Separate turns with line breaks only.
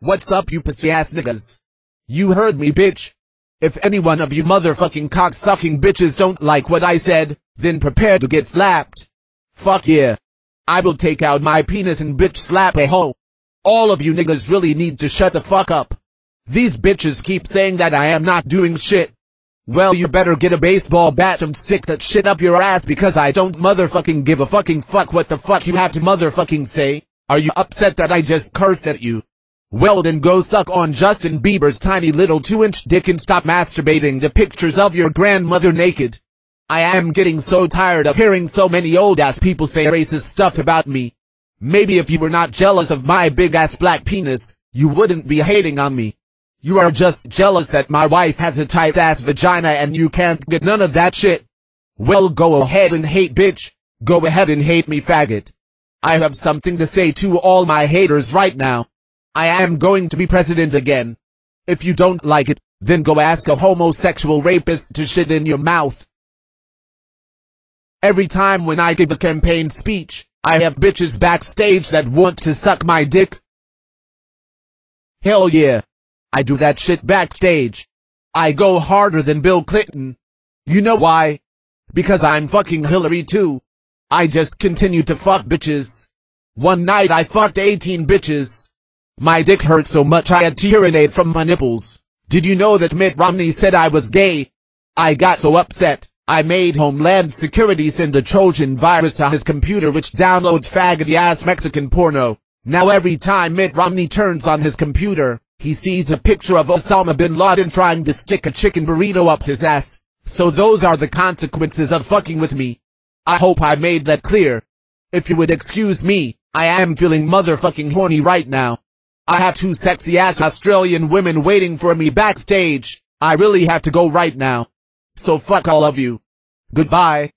What's up you pussy ass niggas? You heard me bitch. If any one of you motherfucking cocksucking bitches don't like what I said, then prepare to get slapped. Fuck yeah. I will take out my penis and bitch slap a hoe. All of you niggas really need to shut the fuck up. These bitches keep saying that I am not doing shit. Well you better get a baseball bat and stick that shit up your ass because I don't motherfucking give a fucking fuck what the fuck you have to motherfucking say. Are you upset that I just cursed at you? Well then go suck on Justin Bieber's tiny little 2-inch dick and stop masturbating to pictures of your grandmother naked. I am getting so tired of hearing so many old ass people say racist stuff about me. Maybe if you were not jealous of my big ass black penis, you wouldn't be hating on me. You are just jealous that my wife has a tight ass vagina and you can't get none of that shit. Well go ahead and hate bitch. Go ahead and hate me faggot. I have something to say to all my haters right now. I am going to be president again. If you don't like it, then go ask a homosexual rapist to shit in your mouth. Every time when I give a campaign speech, I have bitches backstage that want to suck my dick. Hell yeah. I do that shit backstage. I go harder than Bill Clinton. You know why? Because I'm fucking Hillary too. I just continue to fuck bitches. One night I fucked 18 bitches. My dick hurt so much I had to urinate from my nipples. Did you know that Mitt Romney said I was gay? I got so upset, I made Homeland Security send a Trojan virus to his computer which downloads faggoty-ass Mexican porno. Now every time Mitt Romney turns on his computer, he sees a picture of Osama bin Laden trying to stick a chicken burrito up his ass. So those are the consequences of fucking with me. I hope I made that clear. If you would excuse me, I am feeling motherfucking horny right now. I have two sexy ass Australian women waiting for me backstage. I really have to go right now. So fuck all of you. Goodbye.